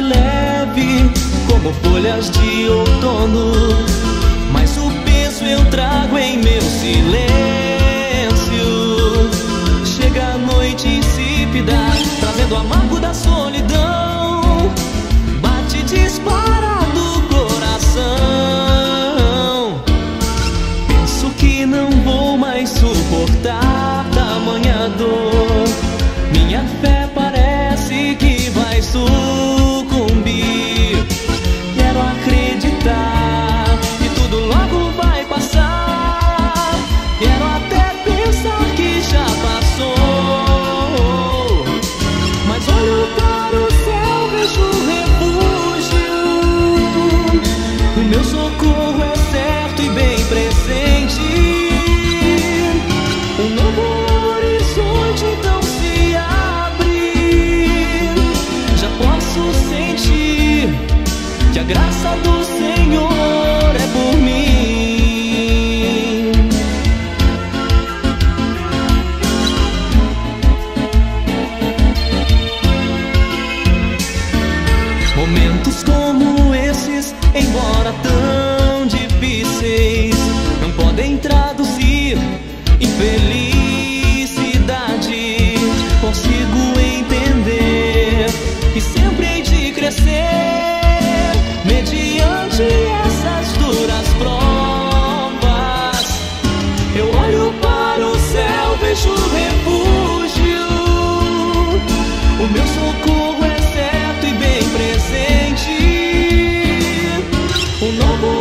leve como folhas de outono. Mas o peso eu trago em meu silêncio. Chega a noite insípida, trazendo o amargo da solidão. Bate disparado o coração. Penso que não vou mais suportar tamanha dor. Minha fé parece que vai surgir. graça do Senhor. no.